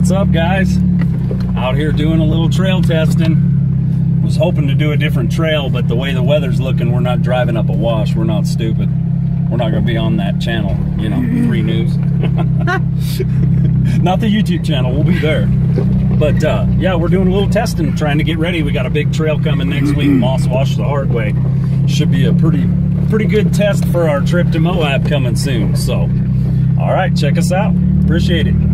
What's up, guys? Out here doing a little trail testing. Was hoping to do a different trail, but the way the weather's looking, we're not driving up a wash. We're not stupid. We're not going to be on that channel, you know, free news. not the YouTube channel. We'll be there. But uh, yeah, we're doing a little testing, trying to get ready. We got a big trail coming next week, Moss Wash the Hard Way. Should be a pretty, pretty good test for our trip to Moab coming soon. So, all right, check us out. Appreciate it.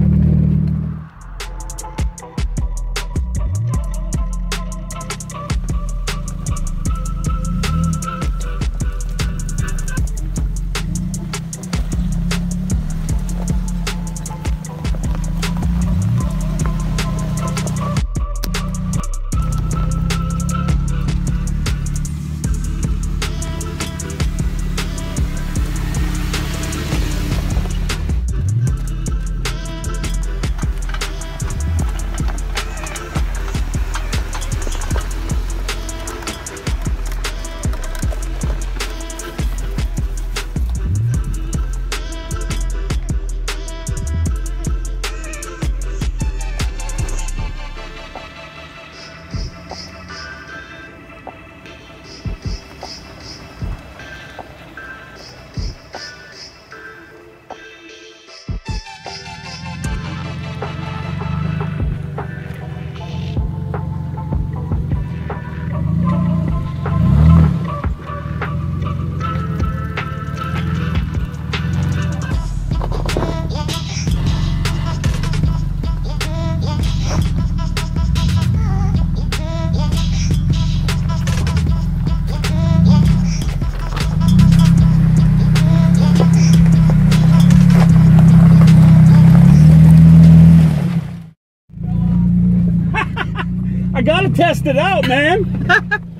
Gotta test it out, man.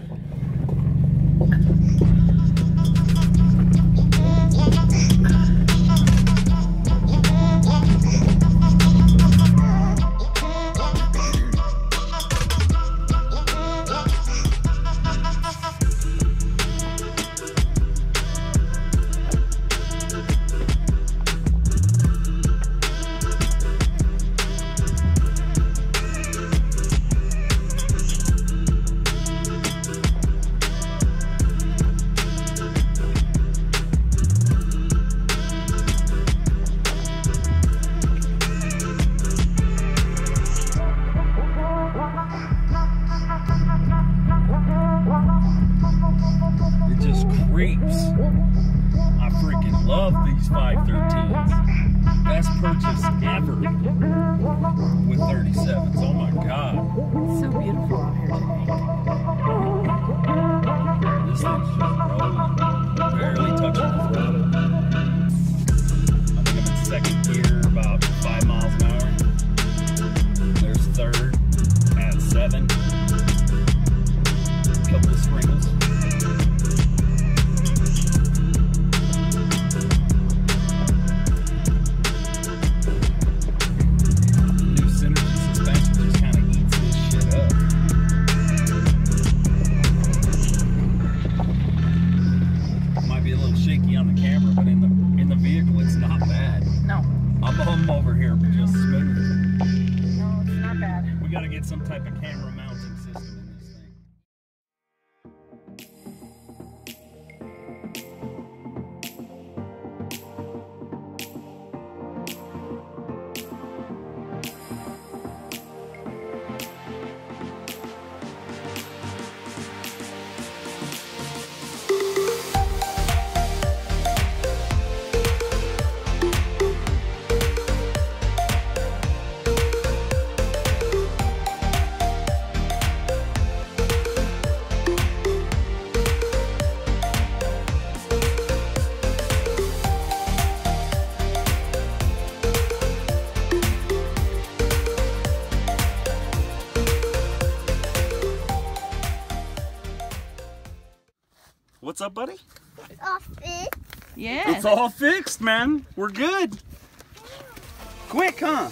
513s. Best purchase ever with 37s. Oh my god. It's so beautiful out here today. This thing's just rolling. Up, buddy? off it. Yeah. It's all fixed, man. We're good. Quick, huh?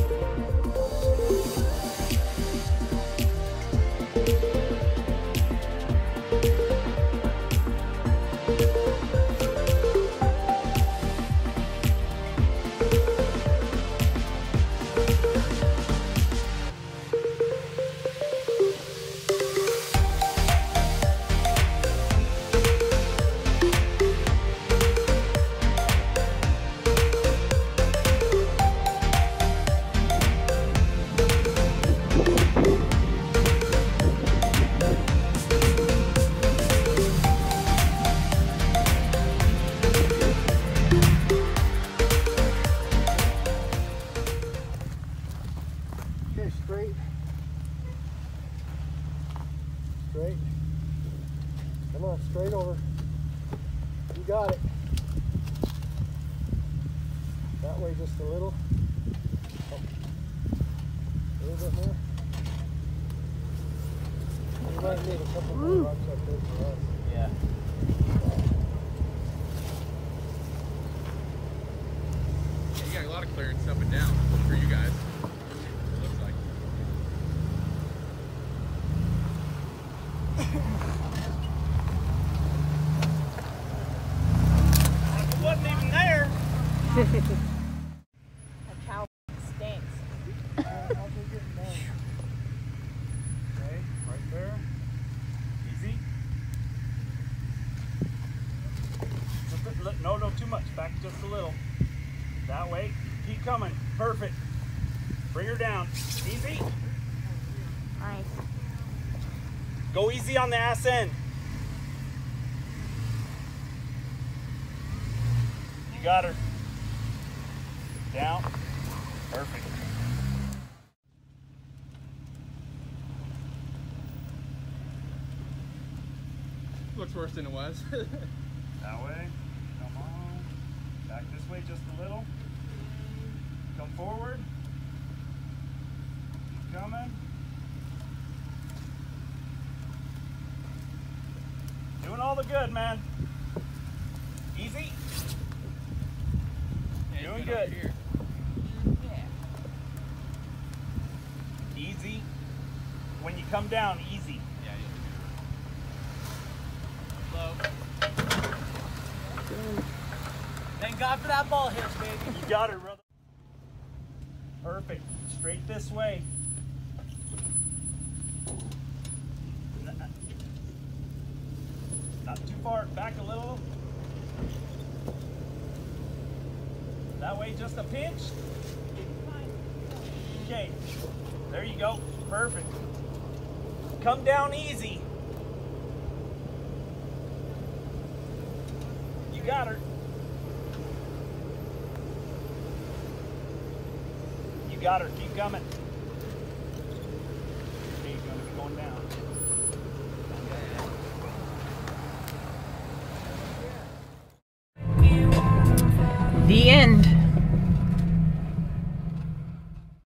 Bye. Got it. That way just a little. Oh. A little bit more. We might need a couple more rocks up there for us. Yeah. Yeah, you got a lot of clearance up and down for you guys. It looks like. It wasn't even there. A cow stinks. How's it getting down? Okay, right there. Easy. Just a li- No, no, too much. Back just a little. That way. Keep coming. Perfect. Bring her down. Easy. Nice. Go easy on the ass end. You got her. Down. Perfect. Looks worse than it was. That way. Come on. Back this way just a little. Come forward. Coming. Doing all the good, man. Easy. Yeah, Doing good. Here. Yeah. Easy. When you come down, easy. Yeah. Low. Thank God for that ball hitch, baby. You got it, brother. Perfect. Straight this way. Too far. Back a little. That way, just a pinch. Okay. There you go. Perfect. Come down easy. You got her. You got her. Keep coming.